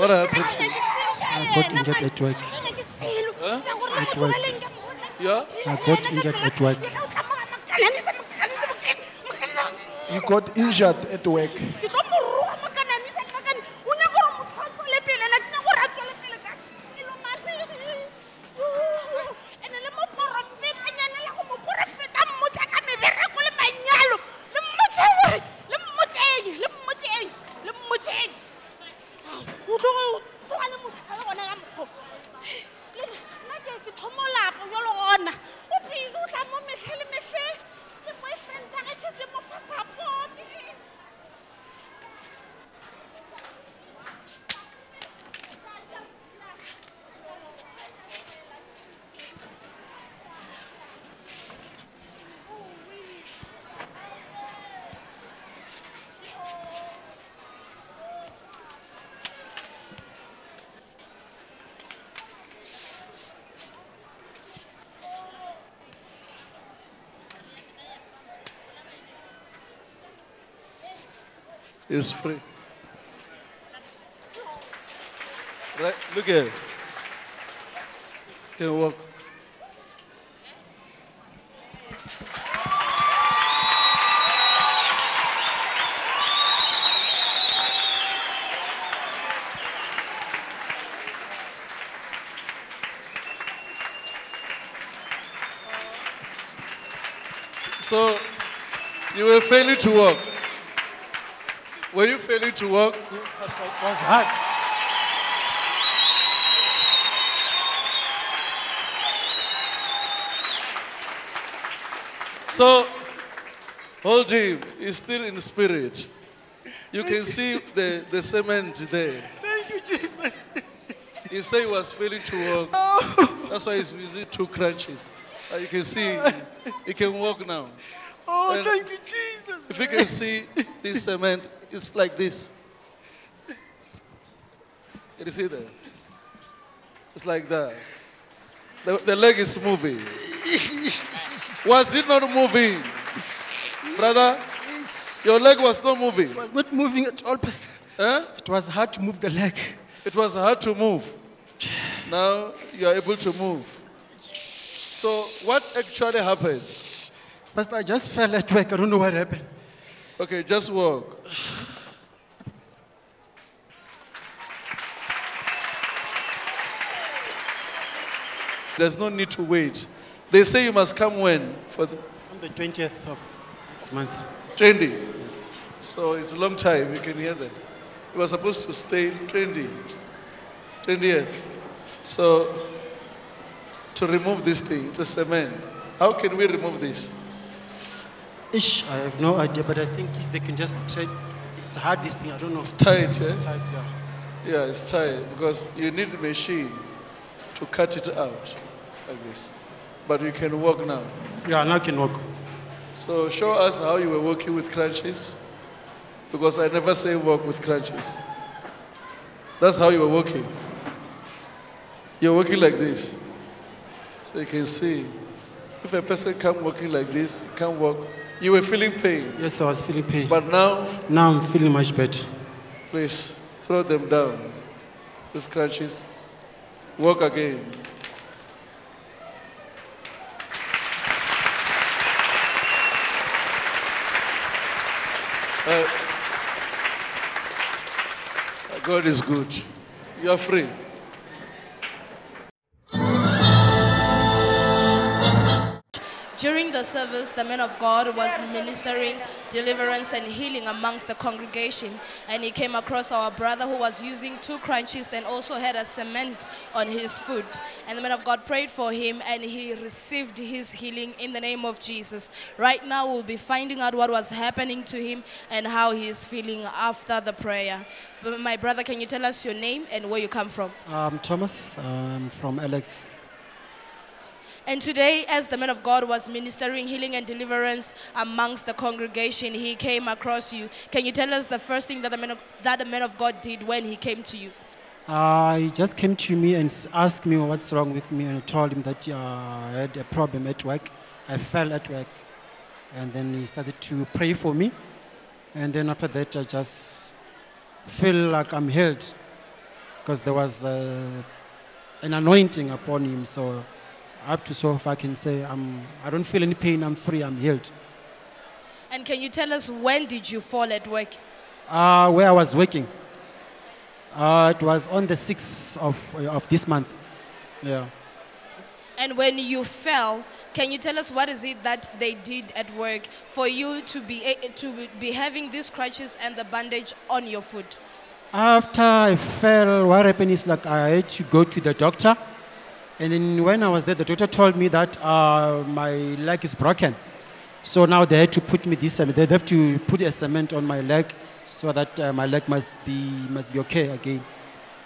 What happened to? I got injured at work. At work. Yeah? I got injured at work. You got injured at work. It's free. Right, look at it. Can walk. So, you were failing to walk. Were you failing to work? It was hard. So, hold him. He's still in spirit. You can see the, the cement there. Thank you, Jesus. He said he was failing to walk. Oh. That's why he's using two crutches. You can see he can walk now. Oh, And thank you, Jesus. If you can see this cement, it's like this. Can you see that? It's like that. The, the leg is moving. Was it not moving? Brother, your leg was not moving. It was not moving at all, Pastor. Huh? It was hard to move the leg. It was hard to move. Now you are able to move. So what actually happened? Pastor, I just fell at work. I don't know what happened. Okay, just walk. There's no need to wait. They say you must come when? For the On the 20th of this month. 20. So it's a long time, you can hear them. You were supposed to stay 20. 20th. So to remove this thing, it's a cement. How can we remove this? Ish, I have no idea, but I think if they can just try, it's hard this thing, I don't know. It's tight, yeah? It's tight, yeah. Yeah, it's tight because you need a machine to cut it out like this. But you can walk now. Yeah, now I can walk. So show us how you were working with crutches because I never say walk with crutches. That's how you were working. You're working like this. So you can see if a person can't walking like this, can't walk. You were feeling pain. Yes, I was feeling pain. But now, Now I'm feeling much better. please throw them down. These crutches. Walk again. Uh, God is good. You are free. During the service, the man of God was ministering deliverance and healing amongst the congregation. And he came across our brother who was using two crunches and also had a cement on his foot. And the man of God prayed for him and he received his healing in the name of Jesus. Right now, we'll be finding out what was happening to him and how he is feeling after the prayer. But my brother, can you tell us your name and where you come from? Um, Thomas, um, from Alex. And today, as the man of God was ministering healing and deliverance amongst the congregation, he came across you. Can you tell us the first thing that the man of, that the man of God did when he came to you? Uh, he just came to me and asked me what's wrong with me, and I told him that uh, I had a problem at work. I fell at work, and then he started to pray for me, and then after that, I just feel like I'm healed. because there was uh, an anointing upon him. So up to so far, I can say I'm, I don't feel any pain. I'm free. I'm healed. And can you tell us when did you fall at work? Uh, where I was working, uh, it was on the 6th of, of this month. Yeah. And when you fell, can you tell us what is it that they did at work for you to be to be having these crutches and the bandage on your foot? After I fell, what happened is like I had to go to the doctor. And then when I was there, the doctor told me that uh, my leg is broken. So now they had to put me this, cement- they have to put a cement on my leg so that uh, my leg must be, must be okay again.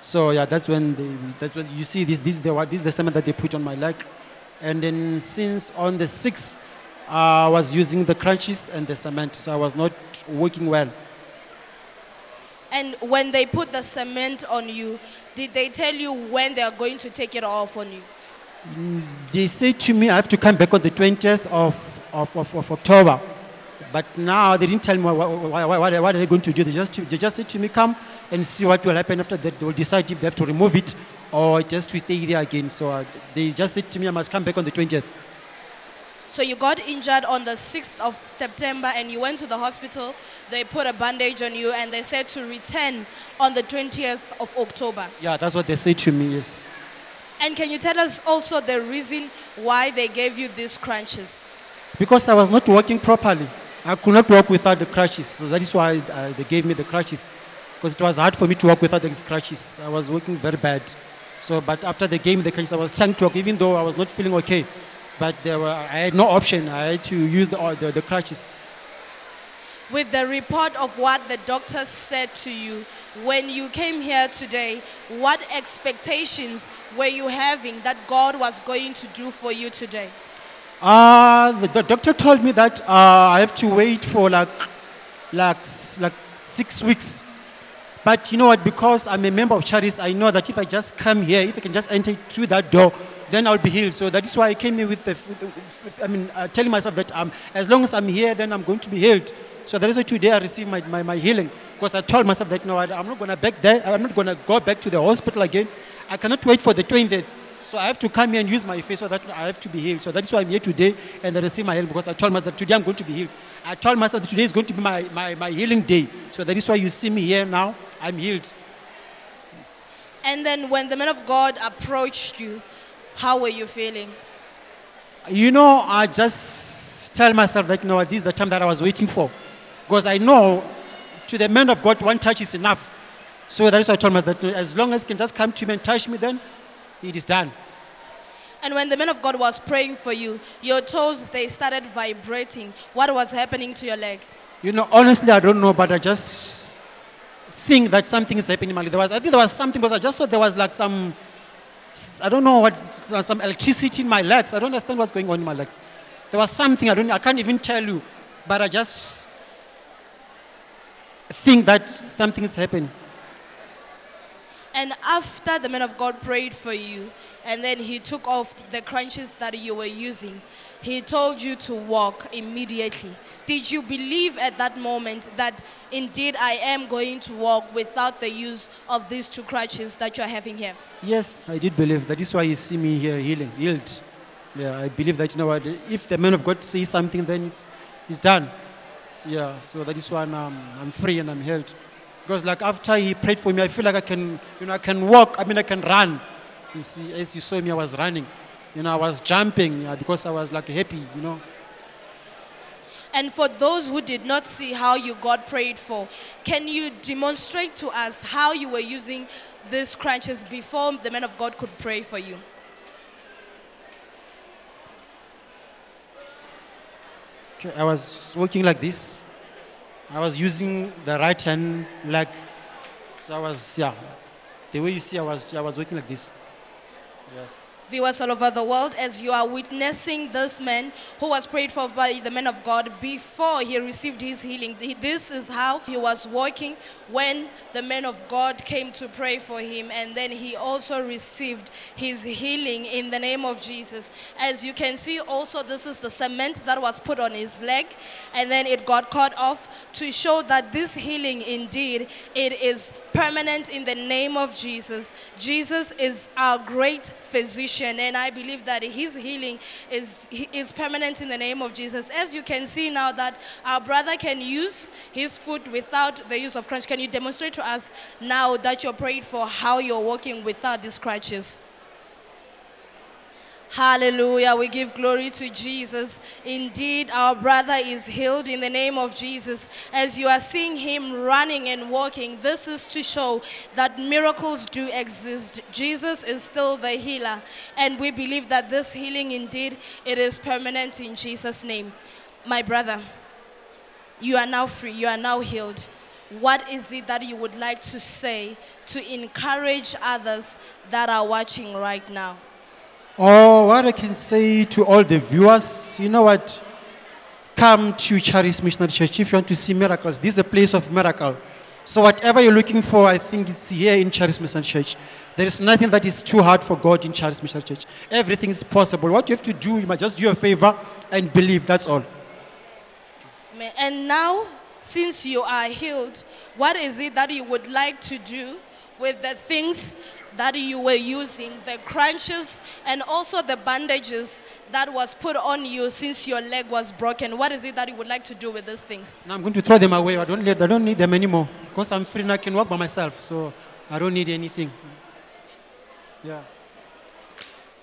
So yeah, that's when they, that's when you see this, this, is the, this is the cement that they put on my leg. And then since on the 6th, uh, I was using the crunches and the cement, so I was not working well. And when they put the cement on you, did they tell you when they are going to take it off on you? They said to me I have to come back on the 20th of, of, of, of October. But now they didn't tell me what, what, what, what, are they going to do. They just, they just said to me, come and see what will happen after that. They will decide if they have to remove it or just to stay there again. So uh, they just said to me I must come back on the 20th. So you got injured on the 6th of September and you went to the hospital. They put a bandage on you and they said to return on the 20th of October. Yeah, that's what they said to me, yes. And can you tell us also the reason why they gave you these crunches? Because I was not working properly. I could not work without the crutches. So that is why uh, they gave me the crutches. Because it was hard for me to work without these crutches. I was working very bad. So, but after they gave me the crutches, I was trying to work, even though I was not feeling okay. But there were, I had no option. I had to use the, the, the crutches. With the report of what the doctors said to you, when you came here today, what expectations were you having that God was going to do for you today? Uh, the, the doctor told me that uh, I have to wait for like, like, like six weeks. But you know what? Because I'm a member of Charis, I know that if I just come here, if I can just enter through that door, then I'll be healed. So that is why I came here with the, I mean, uh, telling myself that um, as long as I'm here, then I'm going to be healed. So that is why today I received my, my, my healing. Because I told myself that no, I, I'm not going to back there. I'm not going to go back to the hospital again. I cannot wait for the 20th. So I have to come here and use my faith so that I have to be healed. So that is why I'm here today and I receive my healing because I told myself that today I'm going to be healed. I told myself that today is going to be my, my, my healing day. So that is why you see me here now. I'm healed. And then when the man of God approached you, how were you feeling? You know, I just tell myself that, you know, this is the time that I was waiting for. Because I know to the man of God, one touch is enough. So that is why I told myself that as long as he can just come to me and touch me, then it is done. And when the man of God was praying for you, your toes they started vibrating. What was happening to your leg? You know, honestly, I don't know, but I just think that something is happening in my leg. There was, I think there was something because I just thought there was like some, I don't know what, some electricity in my legs. I don't understand what's going on in my legs. There was something I don't, I can't even tell you, but I just think that something is happening. And after the man of God prayed for you, and then he took off the crunches that you were using, he told you to walk immediately. Did you believe at that moment that indeed I am going to walk without the use of these two crutches that you're having here? Yes, I did believe. That is why you see me here healing, healed. Yeah, I believe that, you know what, if the man of God says something, then it's, it's done. Yeah, so that is why I'm, I'm free and I'm healed. Because like after he prayed for me, I feel like I can, you know, I can walk. I mean, I can run. You see, as you saw me, I was running. You know, I was jumping yeah, because I was like happy, you know. And for those who did not see how you got prayed for, can you demonstrate to us how you were using these crunches before the man of God could pray for you? Okay, I was walking like this. I was using the right hand leg. So I was, yeah. The way you see, I was, I was walking like this. Yes. Viewers all over the world, as you are witnessing this man who was prayed for by the man of God before he received his healing. This is how he was walking when the man of God came to pray for him, and then he also received his healing in the name of Jesus. As you can see, also, this is the cement that was put on his leg, and then it got cut off to show that this healing indeed it is permanent in the name of Jesus. Jesus is our great physician, and I believe that his healing is, is permanent in the name of Jesus. As you can see now that our brother can use his foot without the use of crutch. Can you demonstrate to us now that you're prayed for how you're walking without these crutches? Hallelujah. We give glory to Jesus. Indeed, our brother is healed in the name of Jesus. As you are seeing him running and walking, this is to show that miracles do exist. Jesus is still the healer, and we believe that this healing indeed it is permanent in Jesus name. My brother, you are now free. You are now healed. What is it that you would like to say to encourage others that are watching right now? Oh, what I can say to all the viewers, you know what? Come to Charis Missionary Church if you want to see miracles. This is a place of miracle. So whatever you're looking for, I think it's here in Charis Missionary Church. There is nothing that is too hard for God in Charis Missionary Church. Everything is possible. What you have to do, you must just do a favor and believe. That's all. And now, since you are healed, what is it that you would like to do with the things that you were using, the crunches and also the bandages that was put on you since your leg was broken? What is it that you would like to do with these things? Now I'm going to throw them away. I don't, need, I don't need them anymore because I'm free and I can walk by myself. So I don't need anything. Yeah.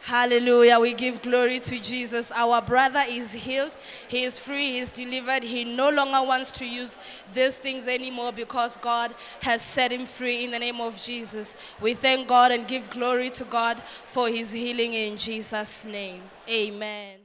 Hallelujah. We give glory to Jesus. Our brother is healed. He is free. He is delivered. He no longer wants to use these things anymore because God has set him free in the name of Jesus. We thank God and give glory to God for his healing in Jesus' name. Amen.